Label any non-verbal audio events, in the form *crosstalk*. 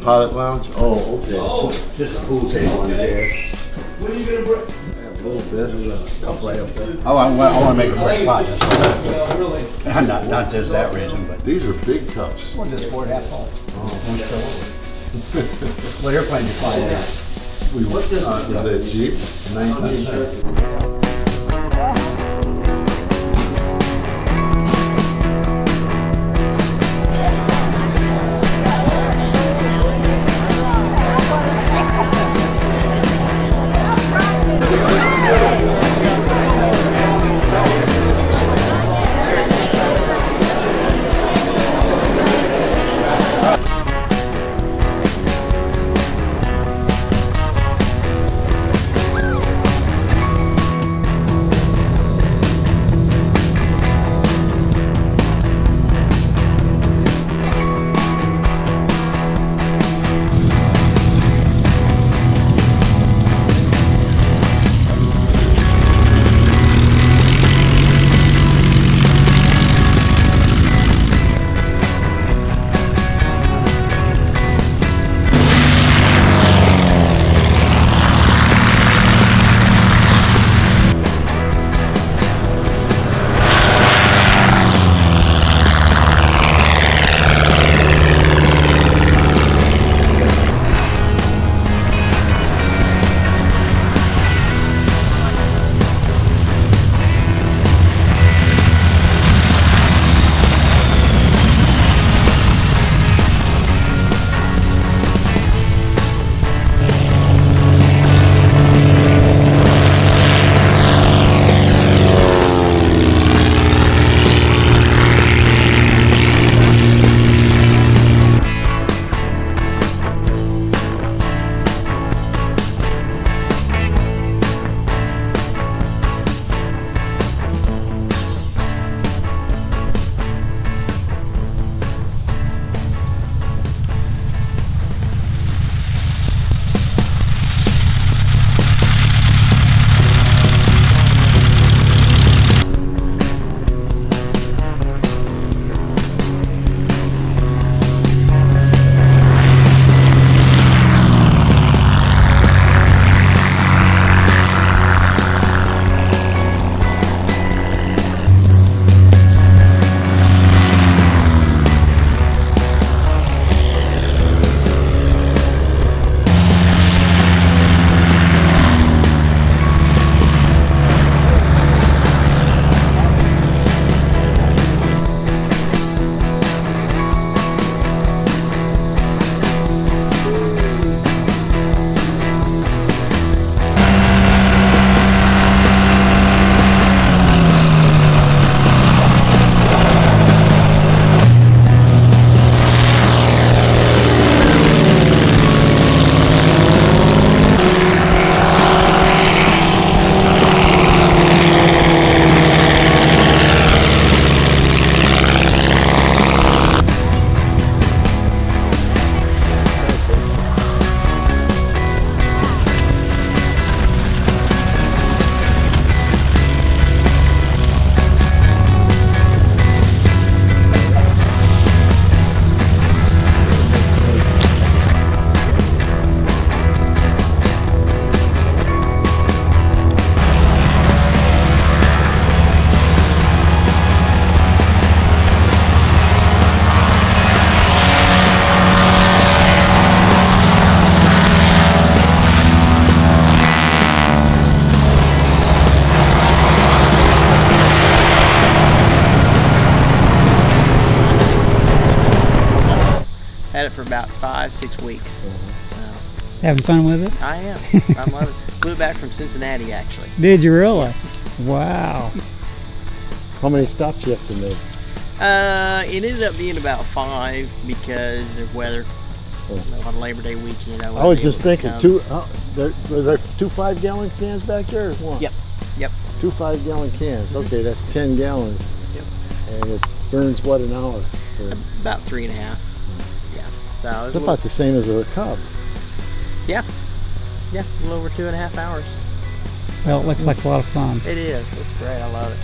Pilot Lounge? Oh, okay. Oh. Just a pool table in there. What are you gonna bring? A little bit, there's a couple right up there. Oh, I want, I want to make a fresh pot. That's all. *laughs* Really? *laughs* not, not just that reason, but these are big cups. We'll just pour that full. *laughs* Well, you're playing the fire. We, uh, the Jeep, 19. About five, six weeks. So, Having fun with it? I am. *laughs* I love it. Flew back from Cincinnati actually. Did you really? Wow. *laughs* How many stops you have to make? Uh, it ended up being about five because of weather. Oh. On Labor Day weekend, I, I wasn't was able just thinking, come. two, uh, there, were there two five gallon cans back there or one? Yep. Yep. Two five gallon cans. Okay, that's 10 gallons. Yep. And it burns what an hour? For, About three and a half. Yeah. So it's about little, the same as a cub. yeah, yeah, a little over two and a half hours. Well, it looks like a lot of fun. It is. It's great. I love it.